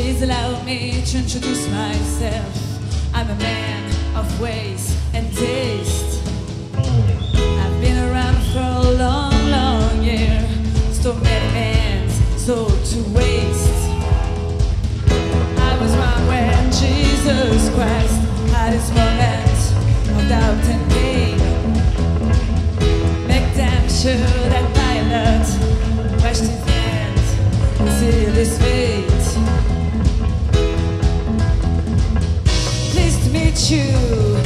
Please allow me to introduce myself. I'm a man of ways and taste. I've been around for a long, long year. So many hands, sold to waste. I was wrong when Jesus Christ had his moment of doubt and pain. you.